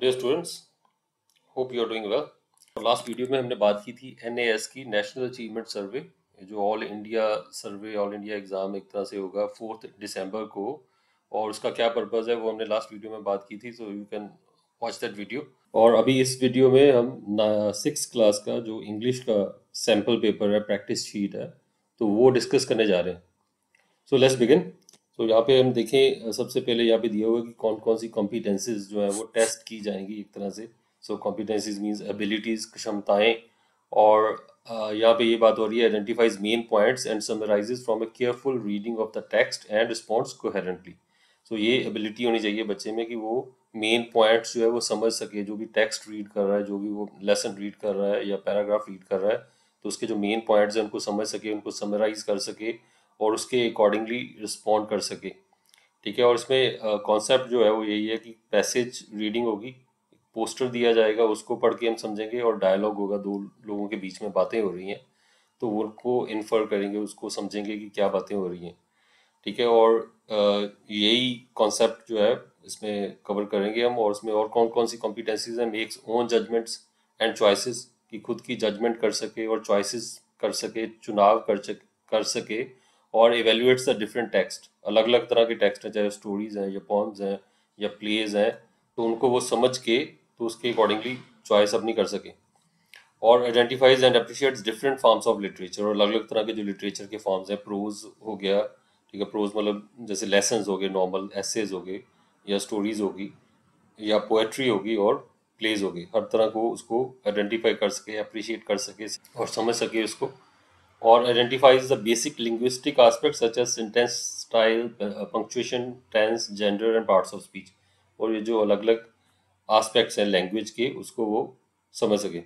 Dear students hope you are doing well last video में हमने बात की थी एनएएस की नेशनल अचीवमेंट सर्वे जो all India survey all India exam एक तरह से होगा फोर्थ दिसंबर को, और उसका क्या पर्पज़ है वो हमने लास्ट वीडियो में बात की थी so you can watch that video और अभी इस वीडियो में हम सिक्स क्लास का जो इंग्लिश का सैंपल पेपर है प्रैक्टिस शीट है तो वो डिस्कस करने जा रहे हैं। सो लेट्स बिगिन तो यहाँ पे हम देखें सबसे पहले यहाँ पे दिया हुआ कि कौन कौन सी कॉम्पिटेंसीज जो है वो टेस्ट की जाएँगी एक तरह से। सो कॉम्पिटेंसीज मीन्स एबिलिटीज़ क्षमताएँ और यहाँ पे ये बात हो रही है identifies main points and summarizes from a careful reading of the text and response coherently so ये एबिलिटी होनी चाहिए बच्चे में कि वो मेन पॉइंट्स जो है वो समझ सके, जो भी टेक्स्ट रीड कर रहा है, जो भी वो लेसन रीड कर रहा है या पैराग्राफ रीड कर रहा है तो उसके जो मेन पॉइंट्स हैं उनको समझ सके, उनको समराइज कर सके और उसके अकॉर्डिंगली रिस्पॉन्ड कर सके। ठीक है? और इसमें कॉन्सेप्ट जो है वो यही है कि पैसेज रीडिंग होगी पोस्टर दिया जाएगा, उसको पढ़ के हम समझेंगे और डायलॉग होगा, दो लोगों के बीच में बातें हो रही हैं तो उनको इन्फर करेंगे, उसको समझेंगे कि क्या बातें हो रही हैं। ठीक है? और यही कॉन्सेप्ट जो है, इसमें कवर करेंगे हम और उसमें और कौन कौन सी कॉम्पिटेंसीज हैं makes own judgments and choices कि खुद की जजमेंट कर सके और चॉइसेस कर सके, चुनाव कर सके कर सके और इवेल्युएट्स द डिफरेंट टेक्स्ट अलग अलग तरह के टेक्स्ट हैं, चाहे स्टोरीज हैं, या पॉम्स हैं, या प्लेज हैं तो उनको वो समझ के तो उसके अकॉर्डिंगली चॉइस अपनी कर सके। और identifies and appreciates different forms of literature और अलग अलग तरह के जो लिटरेचर के फॉर्म्स हैं प्रोज हो गया, ठीक है प्रोज मतलब जैसे लेसन हो गए नॉर्मल एसेज हो गए, या स्टोरीज होगी, या पोएट्री होगी और प्लेज होगी। हर तरह को उसको आइडेंटिफाई कर सके अप्रिशिएट कर सके, और समझ सके उसको। Or identifies the basic linguistic aspects such as sentence style, punctuation, tense, gender and parts of speech. और ये जो अलग अलग आस्पेक्ट्स हैं लैंग्वेज के उसको वो समझ सके।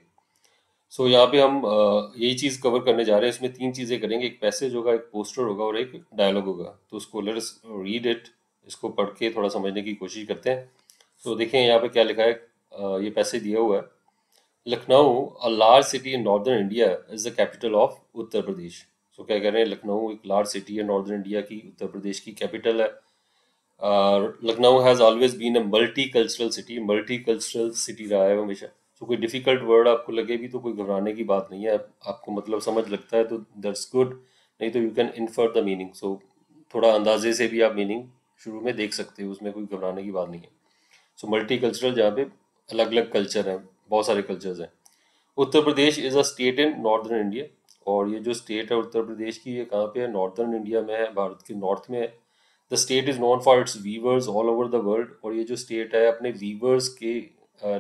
सो so, यहाँ पे हम यही चीज़ कवर करने जा रहे हैं। इसमें तीन चीज़ें करेंगे। एक पैसेज होगा एक पोस्टर होगा और एक डायलॉग होगा। तो उसको लेट्स रीड इट इसको पढ़ के थोड़ा समझने की कोशिश करते हैं। तो so, देखें यहाँ पे क्या लिखा है ये पैसेज दिया हुआ है। Lucknow a large city in northern India is the capital of Uttar Pradesh. So क्या कह रहे हैं? लखनऊ एक लार्ज सिटी है, नॉर्दर्न इंडिया की, उत्तर प्रदेश की कैपिटल है। Lucknow has always been a multicultural city multicultural city रहा है हमेशा। सो कोई डिफ़िकल्ट वर्ड आपको लगे भी तो कोई घबराने की बात नहीं है। आपको मतलब समझ लगता है तो दैट्स गुड नहीं तो you can infer the meaning so थोड़ा अंदाजे से भी आप मीनिंग शुरू में देख सकते हो, उसमें कोई घबराने की बात नहीं है। सो मल्टी कल्चरल जहाँ पे अलग अलग कल्चर हैं। बहुत सारे कल्चर्स हैं। Uttar Pradesh is a state in northern India और ये जो स्टेट है उत्तर प्रदेश की ये कहाँ पे है? नॉर्दर्न इंडिया में है भारत के नॉर्थ में है। The state is known for its weavers all over the world और ये जो स्टेट है अपने वीवर्स के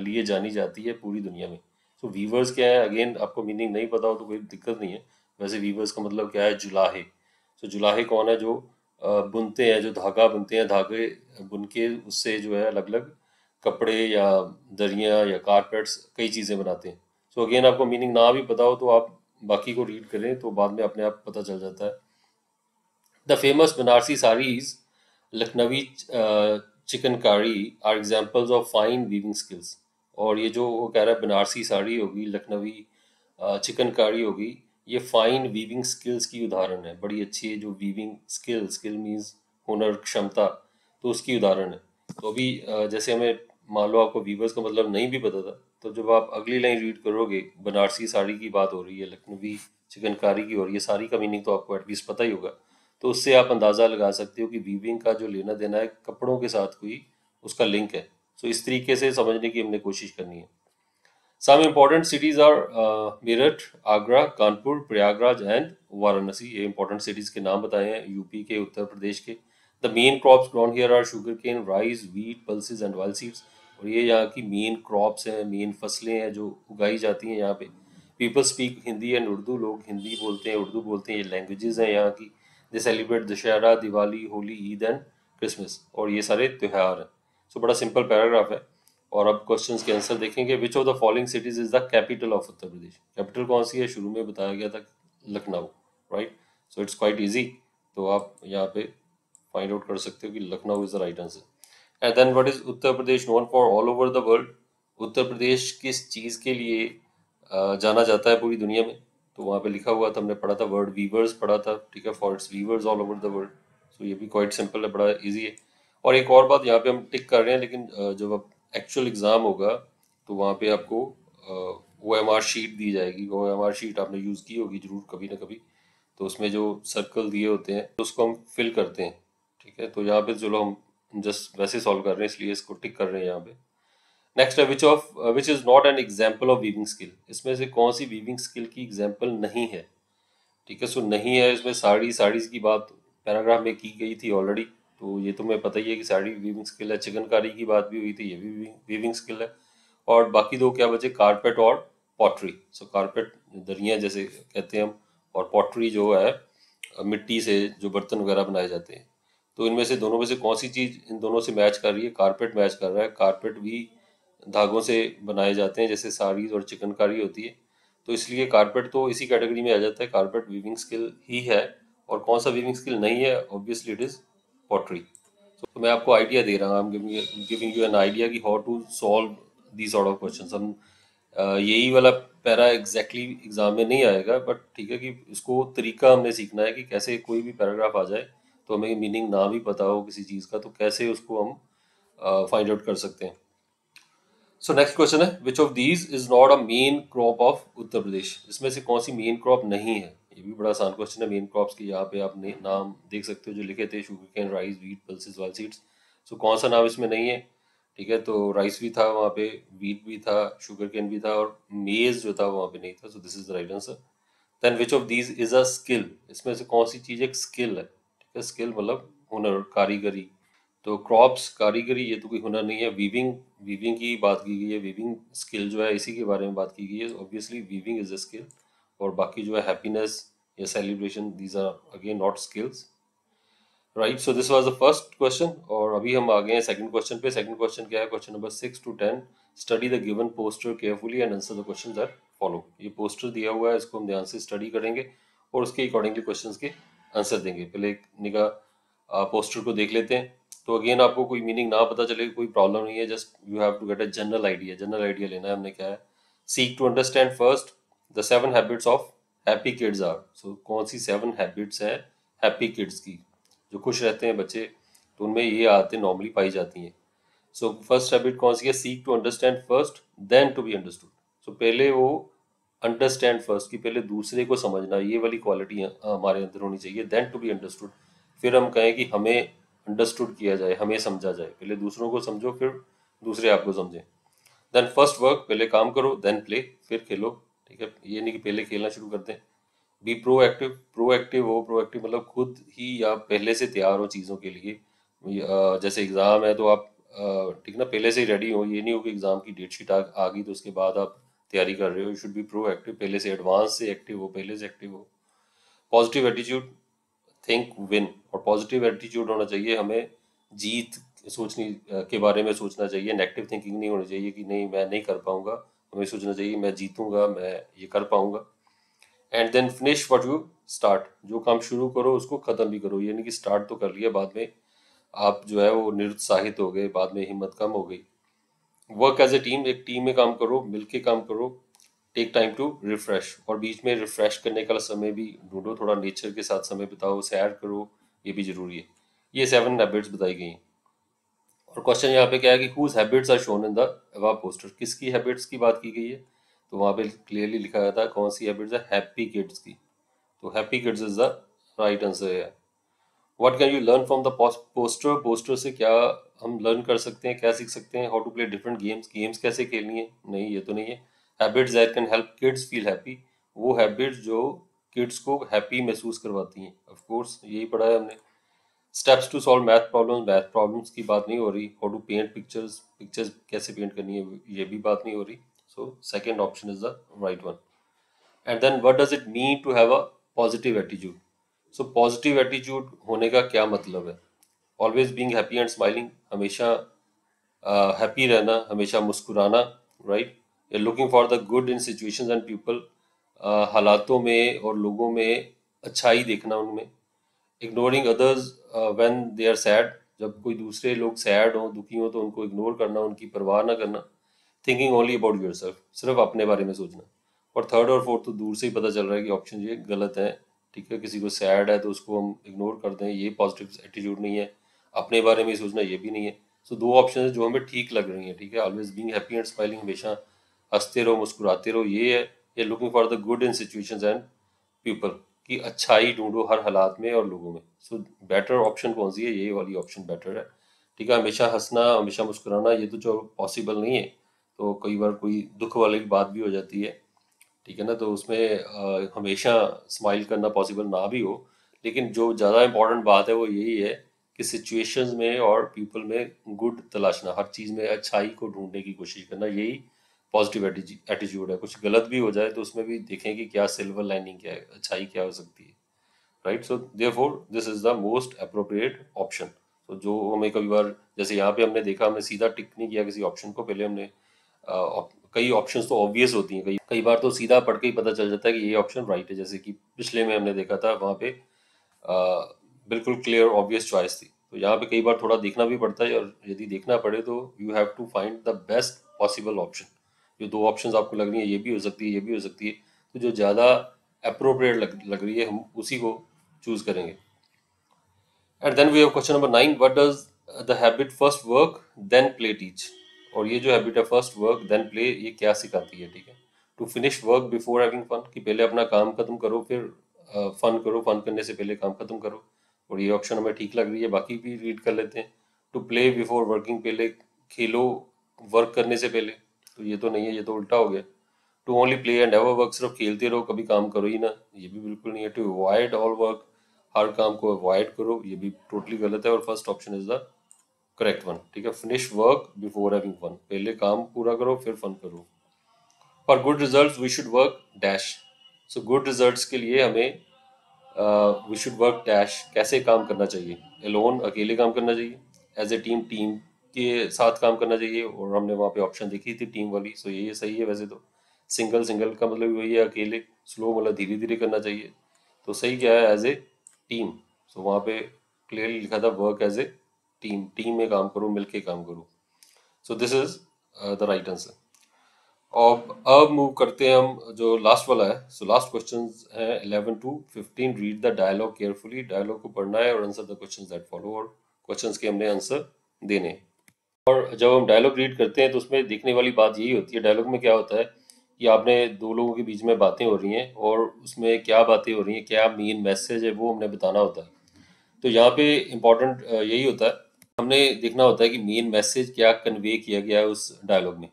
लिए जानी जाती है पूरी दुनिया में। तो so, वीवर्स क्या है? अगेन आपको मीनिंग नहीं पता हो तो कोई दिक्कत नहीं है। वैसे वीवर्स का मतलब क्या है? जुलाहे। तो so, जुलाहे कौन है जो बुनते हैं जो धागा बुनते हैं धागे बुन के उससे जो है अलग अलग कपड़े या दरिया या कारपेट्स कई चीज़ें बनाते हैं। सो so अगेन आपको मीनिंग ना भी पता हो तो आप बाकी को रीड करें तो बाद में अपने आप पता चल जाता है। The famous Banarasi saris Lucknowi chikankari are examples of fine weaving skills और ये जो वो कह रहा है बनारसी साड़ी होगी लखनवी चिकनकारी होगी, ये फाइन वीविंग स्किल्स की उदाहरण है। बड़ी अच्छी है जो वीविंग स्किल स्किल मीन्स हुनर, क्षमता तो उसकी उदाहरण है। तो अभी जैसे हमें मान लो आपको वीवर्स का मतलब नहीं भी पता था तो जब आप अगली लाइन रीड करोगे, बनारसी साड़ी की बात हो रही है, लखनवी चिकनकारी की हो रही है का मीनिंग तो आपको एटलीस्ट पता ही होगा। तो उससे आप अंदाज़ा लगा सकते हो कि वीविंग का जो लेना देना है, कपड़ों के साथ कोई उसका लिंक है। सो इस तरीके से समझने की हमने कोशिश करनी है। Some important cities are Meerut Agra Kanpur Prayagraj and Varanasi ये इंपॉर्टेंट सिटीज़ के नाम बताए हैं यूपी के उत्तर प्रदेश के। The main crops grown here are sugar cane rice wheat pulses and oil seeds और ये यहाँ की मेन क्रॉप्स हैं मेन फ़सलें हैं जो उगाई जाती हैं यहाँ पे। People speak Hindi and Urdu लोग हिंदी बोलते हैं उर्दू बोलते हैं, ये लैंग्वेजेस हैं यहाँ की। They celebrate Dussehra, Diwali, Holi, Eid and Christmas और ये सारे त्यौहार हैं। सो बड़ा सिंपल पैराग्राफ है और अब क्वेश्चन के आंसर देखेंगे। Which of the following cities is the capital of Uttar Pradesh capital कौन सी है? शुरू में बताया गया था Lucknow right so it's quite easy तो आप यहाँ पे फाइंड आउट कर सकते हो कि Lucknow is the right answer and then what is Uttar Pradesh known for all over the world Uttar Pradesh किस चीज़ के लिए जाना जाता है पूरी दुनिया में? तो वहाँ पे लिखा हुआ था, हमने पढ़ा था वर्ड वीवर्स पढ़ा था, ठीक है for its weavers all over the world so ये भी क्वाइट सिंपल है, बड़ा ईजी है। और एक और बात यहाँ पे हम टिक कर रहे हैं, लेकिन जब आप एक्चुअल एग्ज़ाम होगा तो वहाँ पे आपको ओ एम आर शीट दी जाएगी। ओ एम आर शीट आपने यूज़ की होगी ज़रूर कभी ना कभी। तो उसमें जो सर्कल दिए होते हैं तो उसको हम फिल करते हैं, ठीक है? तो यहाँ पे चलो हम जस्ट वैसे सॉल्व कर रहे हैं, इसलिए इसको टिक कर रहे हैं यहाँ पे। नेक्स्ट है which of which is not an example of weaving skill इसमें से कौन सी वीविंग स्किल की एग्ज़ाम्पल नहीं है? ठीक है सो नहीं है इसमें साड़ी, साड़ीज की बात पैराग्राफ में की गई थी ऑलरेडी तो ये तो तुम्हें पता ही है कि साड़ी वीविंग स्किल है चिकनकारी की बात भी हुई थी, ये भी वीविंग स्किल है। और बाकी दो क्या बचे? कारपेट और पॉटरी सो कारपेट दरिया जैसे कहते हैं हम, और पॉटरी जो है, मिट्टी से जो बर्तन वगैरह बनाए जाते हैं। तो इनमें से दोनों में से कौन सी चीज़ इन दोनों से मैच कर रही है? कारपेट मैच कर रहा है। कारपेट भी धागों से बनाए जाते हैं, जैसे साड़ीज और चिकनकारी होती है। तो इसलिए कारपेट तो इसी कैटेगरी में आ जाता है। कारपेट वीविंग स्किल ही है और कौन सा वीविंग स्किल नहीं है ऑब्वियसली इट इज़ पॉटरी तो मैं आपको आइडिया दे रहा हूँ। गिविंग यू एन आइडिया कि how to solve the sort of question हम यही वाला पैरा एग्जैक्टली exactly एग्ज़ाम में नहीं आएगा बट ठीक है कि इसको तरीका हमने सीखना है कि कैसे कोई भी पैराग्राफ आ जाए तो हमें मीनिंग ना भी पता हो किसी चीज़ का तो कैसे उसको हम फाइंड आउट कर सकते हैं? सो नेक्स्ट क्वेश्चन है which of these is not a main crop of Uttar Pradesh इसमें से कौन सी मेन क्रॉप नहीं है? ये भी बड़ा आसान क्वेश्चन है मेन क्रॉप्स की यहाँ पे आप नाम देख सकते हो, जो लिखे थे sugar cane rice wheat pulses oil seeds so कौन सा नाम इसमें नहीं है? ठीक है तो राइस भी था वहाँ पे वीट भी था शुगर कैन भी था और मेज जो था वहाँ पे नहीं था। So this is the right answer then which of these is a skill इसमें से कौन सी चीज़ एक स्किल है? स्किल मतलब हुनर कारीगरी। तो क्रॉप्स कारीगरी, ये तो कोई हुनर नहीं है। वीविंग वीविंग की बात की गई है। वीविंग स्किल जो है, इसी के बारे में बात की गई है। Obviously weaving is a skill और बाकी जो है हैप्पीनेस या celebration these are again not skills right so this was the first question और अभी हम आ गए हैं सेकंड क्वेश्चन पे। सेकंड क्वेश्चन क्या है? Question number six to ten study the given poster carefully and answer the question that follow ये पोस्टर दिया हुआ है, इसको हम ध्यान से स्टडी करेंगे और उसके अकॉर्डिंगली क्वेश्चन के आंसर देंगे। पहले एक पोस्टर को देख लेते हैं। तो अगेन आपको कोई मीनिंग ना पता चले, कोई प्रॉब्लम नहीं है just you have to get a general idea general idea लेना है हमने क्या है? Seek to understand first the seven habits of happy kids are so कौन सी सेवन हैबिट्स है हैप्पी किड्स की? जो खुश रहते हैं बच्चे तो उनमें ये आदतें नॉर्मली पाई जाती हैं। सो फ़र्स्ट हैबिट कौन सी है? Seek to understand first then to be understood so पहले वो अंडरस्टैंड फ़र्स्ट की पहले दूसरे को समझना, ये वाली क्वालिटी हमारे अंदर होनी चाहिए देन टू बी अंडरस्टूड फिर हम कहें कि हमें अंडरस्टूड किया जाए, हमें समझा जाए। पहले दूसरों को समझो, फिर दूसरे आपको समझें। देन फ़र्स्ट वर्क पहले काम करो देन प्ले फिर खेलो, ठीक है? ये नहीं कि पहले खेलना शुरू कर दें। Be proactive proactive हो प्रो एक्टिव मतलब खुद ही आप पहले से तैयार हो चीज़ों के लिए। जैसे एग्ज़ाम है तो आप ठीक ना, पहले से ही रेडी हो, ये नहीं हो कि एग्ज़ाम की डेट शीट आ गई तो उसके बाद आप तैयारी कर रहे हो you should be proactive पहले से एडवांस से एक्टिव हो, पहले से एक्टिव हो। पॉजिटिव एटीट्यूड थिंक विन और पॉजिटिव एटीट्यूड होना चाहिए, हमें जीत सोचने के बारे में सोचना चाहिए। नेगेटिव थिंकिंग नहीं होनी चाहिए कि नहीं, मैं नहीं कर पाऊँगा। हमें सोचना चाहिए, मैं जीतूँगा, मैं ये कर पाऊँगा। And then finish what you start जो काम शुरू करो, उसको ख़त्म भी करो। यानी कि स्टार्ट तो कर लिया, बाद में आप जो है वो निरुत्साहित हो गए, बाद में हिम्मत कम हो गई। वर्क एज ए टीम एक टीम में काम करो, मिलके काम करो टेक टाइम टू रिफ्रेश और बीच में रिफ्रेश करने का समय भी ढूंढो, थोड़ा नेचर के साथ समय बिताओ सैर करो, ये भी ज़रूरी है। ये सेवन हैबिट्स बताई गई और क्वेश्चन यहाँ पे क्या है कि whose habits are shown in the above poster किसकी हैबिट्स की बात की गई है? तो वहाँ पे क्लियरली लिखा गया था, कौन सी हैबिट्स है? हैप्पी किड्स की। तो happy kids is the right answer है what can you learn from the poster poster से क्या हम लर्न कर सकते हैं? क्या सीख सकते हैं? How to play different games games कैसे खेलनी है? नहीं, ये तो नहीं है। Habits that can help kids feel happy वो हैबिट्स जो किड्स को हैप्पी महसूस करवाती हैं। ऑफ़ कोर्स यही पढ़ा है हमने। Steps to solve math problem math problems की बात नहीं हो रही। How to paint pictures pictures कैसे पेंट करनी है? ये भी बात नहीं हो रही। So second option is the right one and then what does it mean to have a positive attitude so positive attitude होने का क्या मतलब है? Always being happy and smiling हमेशा हैप्पी uh, रहना हमेशा मुस्कुराना right looking for the good in situations and people हालातों में और लोगों में अच्छाई देखना उनमें। Ignoring others when they are sad जब कोई दूसरे लोग सैड हो दुखी हो तो उनको इग्नोर करना उनकी परवाह ना करना। Thinking only about yourself सिर्फ़ अपने बारे में सोचना। और थर्ड और फोर्थ तो दूर से ही पता चल रहा है कि ऑप्शन ये गलत है। ठीक है? किसी को सैड है तो उसको हम इग्नोर कर दें। ये पॉजिटिव एटीट्यूड नहीं है। अपने बारे में सोचना ये भी नहीं है। सो so, दो ऑप्शन है जो हमें ठीक लग रही हैं ठीक है? Always being happy and smiling हमेशा हँसते रहो मुस्कुराते रहो। ये है ये looking for the good in situation and people की अच्छाई ढूंढो हर हालात में और लोगों में। सो बेटर ऑप्शन कौन सी है? ये वाली ऑप्शन बेटर है। ठीक है? हमेशा हंसना हमेशा मुस्कुराना ये तो जो पॉसिबल नहीं है। तो कई बार कोई दुख वाली बात भी हो जाती है। ठीक है ना? तो उसमें हमेशा स्माइल करना पॉसिबल ना भी हो, लेकिन जो ज़्यादा इम्पोर्टेंट बात है वो यही है कि सिचुएशंस में और पीपल में गुड तलाशना, हर चीज़ में अच्छाई को ढूँढने की कोशिश करना, यही पॉजिटिव एटीट्यूड है। कुछ गलत भी हो जाए तो उसमें भी देखें कि क्या सिल्वर लाइनिंग क्या है अच्छाई क्या हो सकती है। Right so therefore this is the most appropriate option तो जो हमें कभी बार, जैसे यहाँ पे हमने देखा, हमने सीधा टिक नहीं किया किसी ऑप्शन को, पहले हमने कई ऑप्शंस तो ऑब्वियस होती हैं कई कई बार तो सीधा पढ़ के ही पता चल जाता है कि ये ऑप्शन राइट है। जैसे कि पिछले में हमने देखा था वहाँ पे आ, बिल्कुल क्लियर ऑब्वियस चॉइस थी। तो यहाँ पे कई बार थोड़ा देखना भी पड़ता है और यदि देखना पड़े तो you have to find the best possible option जो दो ऑप्शन आपको लग रही है ये भी हो सकती है ये भी हो सकती है। तो जो ज़्यादा अप्रोप्रिएट लग, लग रही है हम उसी को चूज़ करेंगे। And then we have question number nine what does the habit first work then play teach और ये जो हैबिट है फ़र्स्ट वर्क देन प्ले ये क्या सिखाती है, ठीक है? To finish work before having fun कि पहले अपना काम खत्म करो, फिर फन करो फन करने से पहले काम खत्म करो, और ये ऑप्शन हमें ठीक लग रही है, बाकी भी रीड कर लेते हैं। टू प्ले बिफोर वर्किंग पहले खेलो वर्क करने से पहले तो ये तो नहीं है, ये तो उल्टा हो गया। To only play and ever work सिर्फ़ खेलते रहो, कभी काम करो ही ना, ये भी बिल्कुल नहीं है। टू अवॉइड ऑल वर्क हर काम को अवॉइड करो, ये भी टोटली गलत है, और first option is the correct one ठीक है? Finish work before having fun पहले काम पूरा करो, फिर फन करो। For good result we should work dash so good result के लिए हमें वी शुड वर्क डैश कैसे काम करना चाहिए? एलोन अकेले काम करना चाहिए? एज ए टीम टीम के साथ काम करना चाहिए? और हमने वहाँ पे ऑप्शन देखी थी टीम वाली सो ये सही है वैसे तो। सिंगल सिंगल का मतलब वही है, अकेले स्लो मतलब धीरे धीरे करना चाहिए। तो सही क्या है? एज ए टीम सो वहाँ पे क्लियरली लिखा था work as a team team में काम करो, मिलके काम करो। So this is the right answer अब अब मूव करते हैं हम, जो लास्ट वाला है। सो लास्ट क्वेश्चन है 11 to 15 read the dialogue carefully dialogue को पढ़ना है और answer the questions that follow और क्वेश्चंस के हमने आंसर देने और जब हम डायलॉग रीड करते हैं तो उसमें देखने वाली बात यही होती है डायलॉग में क्या होता है कि आपने दो लोगों के बीच में बातें हो रही हैं और उसमें क्या बातें हो रही हैं, क्या मेन मैसेज है, वो हमने बताना होता है। तो यहाँ पे इम्पोर्टेंट यही होता है। हमने देखना होता है कि मेन मैसेज क्या कन्वे किया गया है उस डायलॉग में।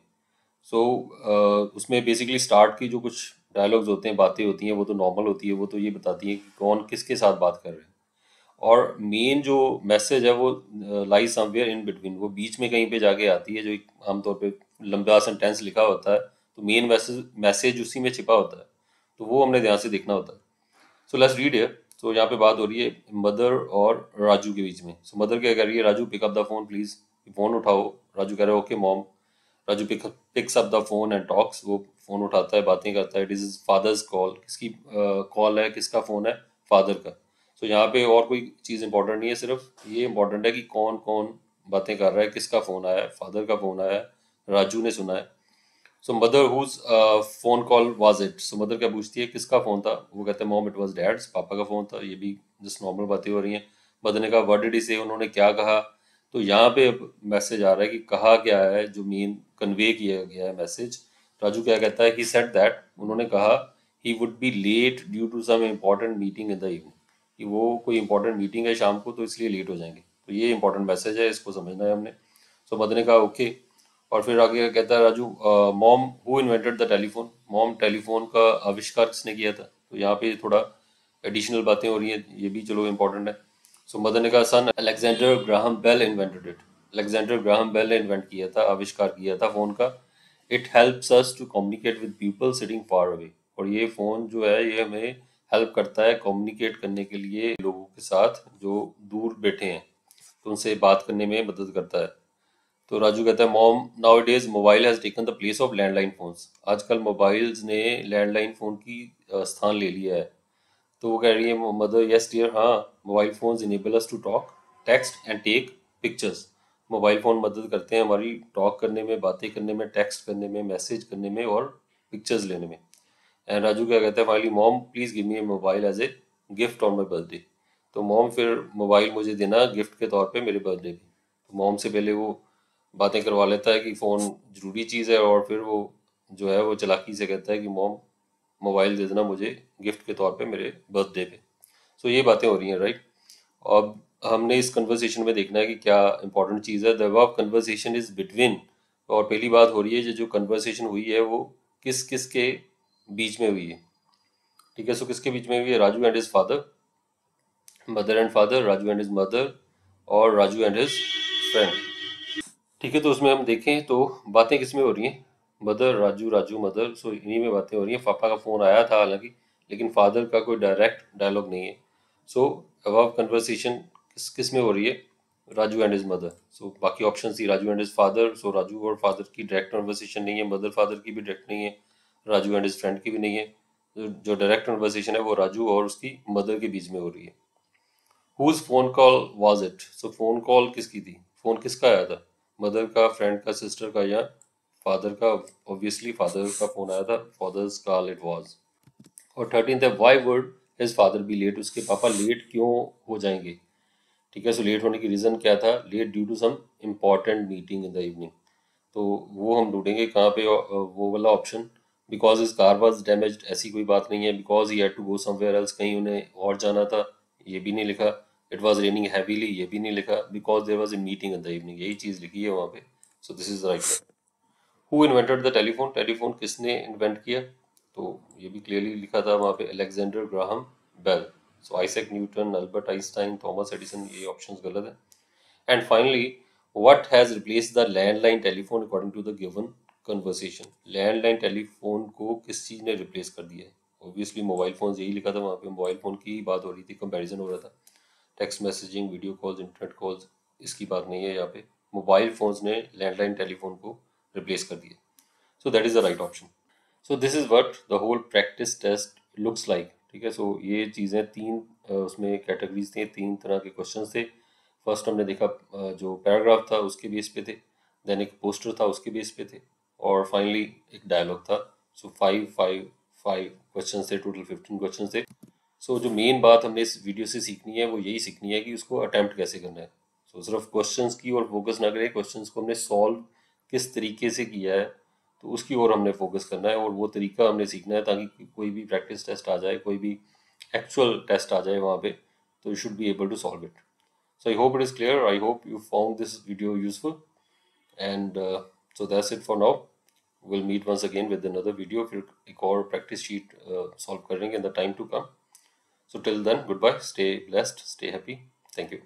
सो so, उसमें बेसिकली स्टार्ट की जो कुछ डायलॉग्स होते हैं बातें होती हैं वो तो नॉर्मल होती है वो तो ये बताती हैं कि कौन किसके साथ बात कर रहे हैं। और मेन जो मैसेज है वो लाई समवेयर इन बिटवीन वो बीच में कहीं पे जाके आती है जो आमतौर पे लंबा सेंटेंस लिखा होता है तो मेन मैसेज मैसेज उसी में छिपा होता है तो वो हमने ध्यान से देखना होता है। सो लेट्स रीड हियर तो यहाँ पे बात हो रही है मदर और राजू के बीच में। सो मदर क्या कह रही है, Raju pick up the phone please phone उठाओ। राजू कह रहा है okay mom Raju pick picks up the phone and talks वो फ़ोन उठाता है, बातें करता है। इट इज़ फादर्स कॉल किसकी कॉल है, किसका फ़ोन है? फादर का। सो यहाँ पे और कोई चीज़ इंपॉर्टेंट नहीं है सिर्फ़। ये इंपॉर्टेंट है कि कौन कौन बातें कर रहा है, किसका फ़ोन आया है? फादर का फ़ोन आया है। राजू ने सुना है। So mother whose phone call was it so mother क्या पूछती है, किसका फ़ोन था? वो कहते हैं मॉम इट वाज डैड्स पापा का फ़ोन था, ये भी जस्ट नॉर्मल बातें हो रही हैं। मदर ने कहा वर्ड डिड से उन्होंने क्या कहा? तो यहाँ पे मैसेज आ रहा है कि कहा क्या है, जो मेन कन्वे किया गया है मैसेज राजू क्या कहता है ही सेट दैट उन्होंने कहा he would be late due to some important meeting in the evening कि वो कोई इंपॉर्टेंट मीटिंग है शाम को तो इसलिए लेट हो जाएँगे। तो ये इंपॉर्टेंट मैसेज है, इसको समझना है हमने। सो मदर ने कहा ओके और फिर आगे कहता है Raju mom who invented the telephone mom telephone का आविष्कार किसने किया था? तो यहाँ पे थोड़ा एडिशनल बातें हो रही हैं ये भी चलो इम्पोर्टेंट है। सो so, मदर ने कहा son Alexander Graham Bell invented it Alexander Graham Bell ने इन्वेंट किया था आविष्कार किया था फ़ोन का। It helps us to communicate with people sitting far away और ये फ़ोन जो है ये हमें हेल्प करता है कम्युनिकेट करने के लिए लोगों के साथ जो दूर बैठे हैं। तो उनसे बात करने में मदद करता है। तो राजू कहता है mom nowadays mobile has taken the place of landline phones आजकल मोबाइल्स ने लैंडलाइन फ़ोन की स्थान ले लिया है. तो वो कह रही है मदर यस डियर हाँ mobile phones enable us to talk text and take pictures mobile phone मदद करते हैं हमारी टॉक करने में, बातें करने में टेक्स्ट करने में मैसेज करने में और पिक्चर्स लेने में. एंड राजू क्या कहते हैं finally mom please give me a mobile as a gift on my birthday तो मॉम फिर मोबाइल मुझे देना गिफ्ट के तौर पे मेरे बर्थडे पे। मोम से पहले वो बातें करवा लेता है कि फ़ोन ज़रूरी चीज़ है और फिर वो जो है वो चलाकी से कहता है कि मोम मोबाइल दे देना मुझे गिफ्ट के तौर पे मेरे बर्थडे पे। सो so, ये बातें हो रही हैं राइट अब हमने इस कन्वर्सेशन में देखना है कि क्या इंपॉर्टेंट चीज़ है। द कन्वर्सेशन इज़ बिटवीन और पहली बात हो रही है जो कन्वर्सेशन हुई है वो किस किस के बीच में हुई है? ठीक है सो किसके बीच में हुई है? Raju and his father mother and father Raju and his mother और राजू एंड हिज फ्रेंड ठीक है तो उसमें हम देखें तो बातें किसमें हो रही हैं? Mother Raju Raju mother so इन्हीं में बातें हो रही हैं। पापा का फ़ोन आया था हालाँकि, लेकिन फादर का कोई डायरेक्ट डायलॉग नहीं है। सो अब कन्वर्सेशन किस किसमें हो रही है? Raju and his mother so बाकी ऑप्शन थी Raju and his father so Raju और फादर की डायरेक्ट कन्वर्सेशन नहीं है मदर फादर की भी डायरेक्ट नहीं है राजू एंड इज़ फ्रेंड की भी नहीं है। जो डायरेक्ट कन्वर्सेशन है वो राजू और उसकी मदर के बीच में हो रही है। Whose phone call was it so phone call किसकी थी? फ़ोन किसका आया था? मदर का फ्रेंड का सिस्टर का या फादर का ऑब्वियसली फादर का फ़ोन आया था, फादर्स कॉल इट वाज और थर्टीन है why would his father be late उसके पापा लेट क्यों हो जाएँगे? ठीक है सो लेट होने की रीज़न क्या था? Late due to some important meeting in the evening तो वो हम ढूंढेंगे कहाँ पे वो वाला option because his car was damage ऐसी कोई बात नहीं है. Because he had to go somewhere else कहीं उन्हें और जाना था, ये भी नहीं लिखा. इट वॉज़ रेनिंग हैवीली ये भी नहीं लिखा because there was a meeting in the evening यही चीज़ लिखी है वहाँ पे। So this is right who invented the telephone telephone किसने इन्वेंट किया? तो ये भी क्लियरली लिखा था वहाँ पे Alexander Graham Bell so Isaac Newton Albert Einstein Thomas Edison ये ऑप्शन गलत है। And finally what has replaced the landline telephone according to the given conversation? Landline telephone को किस चीज़ ने रिप्लेस कर दिया है? ऑब्वियसली मोबाइल फ़ोन यही लिखा था वहाँ पे। मोबाइल फ़ोन की ही बात हो रही थी कंपैरिजन हो रहा था। Text messaging video calls internet calls इसकी बात नहीं है यहाँ पे। मोबाइल फ़ोन्स ने लैंडलाइन टेलीफोन को रिप्लेस कर दिया। So that is the right option so this is what the whole practice test looks like ठीक है? सो ये चीज़ें तीन उसमें कैटेगरीज थी, तीन तरह के क्वेश्चन थे। फ़र्स्ट हमने देखा जो पैराग्राफ था उसके बेस पे थे देन एक पोस्टर था उसके बेस पे थे, और फाइनली एक डायलॉग था। So five five five question थे टोटल फिफ्टीन क्वेश्चन थे। सो जो मेन बात हमने इस वीडियो से सीखनी है वो यही सीखनी है कि उसको अटैम्प्ट कैसे करना है। सो so, सिर्फ़ क्वेश्चंस की और फोकस ना करें क्वेश्चंस को हमने सॉल्व किस तरीके से किया है तो उसकी ओर हमने फोकस करना है और वो तरीका हमने सीखना है ताकि कोई भी प्रैक्टिस टेस्ट आ जाए कोई भी एक्चुअल टेस्ट आ जाए वहाँ पे तो you should be able to solve it so I hope it is clear I hope you found this video useful and so that's it for now will meet once again with another video फिर एक और practice sheet solve करेंगे in the time to come So till then, goodbye. Stay blessed. Stay happy. Thank you.